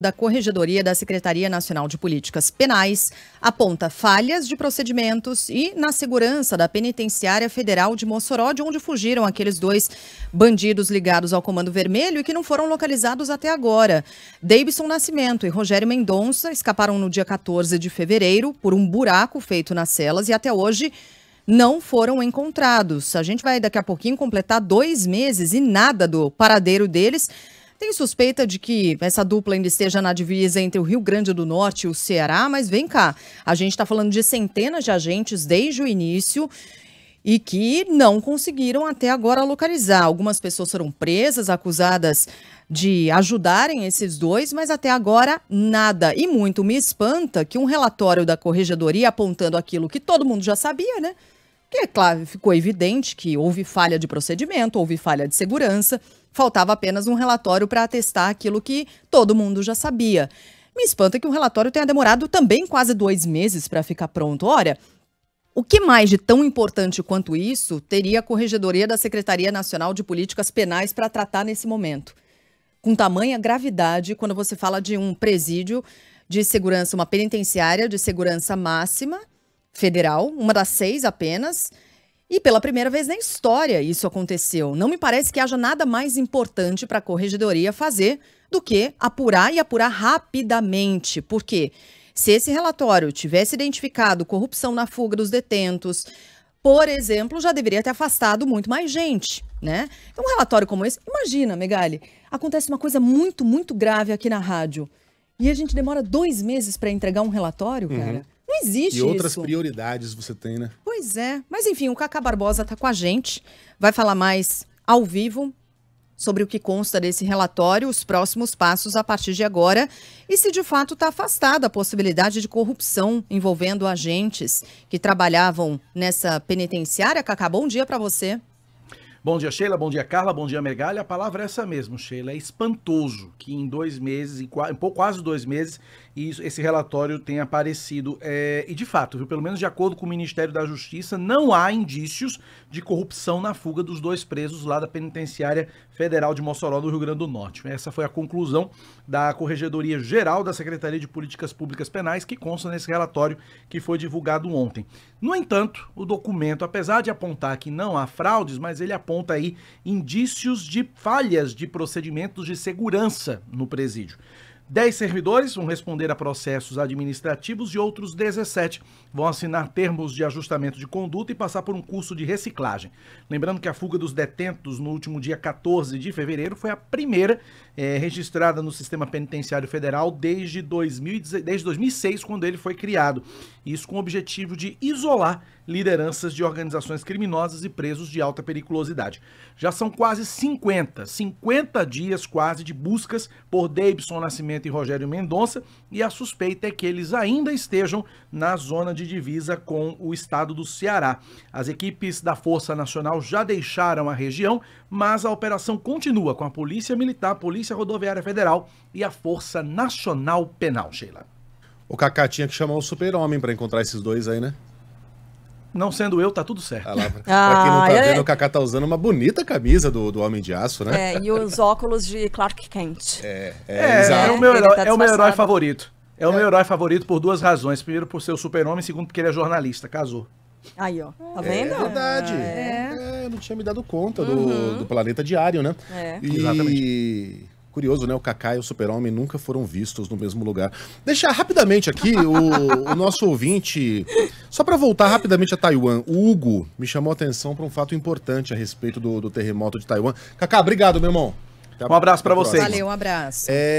da Corregedoria da Secretaria Nacional de Políticas Penais aponta falhas de procedimentos e na segurança da Penitenciária Federal de Mossoró, de onde fugiram aqueles dois bandidos ligados ao Comando Vermelho e que não foram localizados até agora. Davidson Nascimento e Rogério Mendonça escaparam no dia 14 de fevereiro por um buraco feito nas celas e até hoje não foram encontrados. A gente vai daqui a pouquinho completar dois meses e nada do paradeiro deles. Tem suspeita de que essa dupla ainda esteja na divisa entre o Rio Grande do Norte e o Ceará, mas vem cá, a gente está falando de centenas de agentes desde o início e que não conseguiram até agora localizar. Algumas pessoas foram presas, acusadas de ajudarem esses dois, mas até agora nada. E muito me espanta que um relatório da Corregedoria apontando aquilo que todo mundo já sabia, né? Que, é claro, ficou evidente que houve falha de procedimento, houve falha de segurança, faltava apenas um relatório para atestar aquilo que todo mundo já sabia. Me espanta que um relatório tenha demorado também quase dois meses para ficar pronto. Olha, o que mais de tão importante quanto isso teria a Corregedoria da Secretaria Nacional de Políticas Penais para tratar nesse momento? Com tamanha gravidade, quando você fala de um presídio de segurança, uma penitenciária de segurança máxima federal, uma das seis apenas. E pela primeira vez na história isso aconteceu. Não me parece que haja nada mais importante para a corregedoria fazer do que apurar e apurar rapidamente. Porque se esse relatório tivesse identificado corrupção na fuga dos detentos, por exemplo, já deveria ter afastado muito mais gente, né? Então, um relatório como esse, imagina, Megali, acontece uma coisa muito, muito grave aqui na rádio e a gente demora dois meses para entregar um relatório, cara. Uhum. Existe isso. E outras isso. prioridades você tem, né? Pois é. Mas enfim, o Cacá Barbosa está com a gente. Vai falar mais ao vivo sobre o que consta desse relatório, os próximos passos a partir de agora e se de fato está afastada a possibilidade de corrupção envolvendo agentes que trabalhavam nessa penitenciária. Cacá, bom dia para você. Bom dia, Sheila. Bom dia, Carla. Bom dia, Mergalha. A palavra é essa mesmo, Sheila. É espantoso que em dois meses, em quase dois meses, esse relatório tenha aparecido. É, e de fato, viu, pelo menos de acordo com o Ministério da Justiça, não há indícios de corrupção na fuga dos dois presos lá da Penitenciária Federal de Mossoró, do Rio Grande do Norte. Essa foi a conclusão da Corregedoria Geral da Secretaria de Políticas Públicas Penais, que consta nesse relatório que foi divulgado ontem. No entanto, o documento, apesar de apontar que não há fraudes, mas ele aponta aí indícios de falhas de procedimentos de segurança no presídio. 10 servidores vão responder a processos administrativos e outros 17 vão assinar termos de ajustamento de conduta e passar por um curso de reciclagem. Lembrando que a fuga dos detentos no último dia 14 de fevereiro foi a primeira é, registrada no sistema penitenciário federal desde, 2000, desde 2006, quando ele foi criado. Isso com o objetivo de isolar lideranças de organizações criminosas e presos de alta periculosidade. Já são quase 50, 50 dias quase de buscas por Davidson Nascimento e Rogério Mendonça e a suspeita é que eles ainda estejam na zona de divisa com o estado do Ceará. As equipes da Força Nacional já deixaram a região, mas a operação continua com a Polícia Militar, Polícia Rodoviária Federal e a Força Nacional Penal, Sheila. O Cacá tinha que chamar o super-homem para encontrar esses dois aí, né? Não sendo eu, tá tudo certo. Ah, lá, pra, quem não tá é... vendo, o Kaká tá usando uma bonita camisa do, do Homem de Aço, né? É, e os óculos de Clark Kent. É, é, é, é o meu, herói, tá é o meu herói favorito. É, o meu herói favorito por duas razões. Primeiro, por ser o super-homem. Segundo, porque ele é jornalista. Casou. Aí, ó. Tá vendo? É verdade. É. é não tinha me dado conta uhum. do, do Planeta Diário, né? É. E... Exatamente. Curioso, né? O Kaká e o Super-Homem nunca foram vistos no mesmo lugar. Deixar rapidamente aqui o, o nosso ouvinte. Só para voltar rapidamente a Taiwan, o Hugo me chamou a atenção para um fato importante a respeito do, do terremoto de Taiwan. Kaká, obrigado, meu irmão. um abraço para vocês. Valeu, um abraço. É...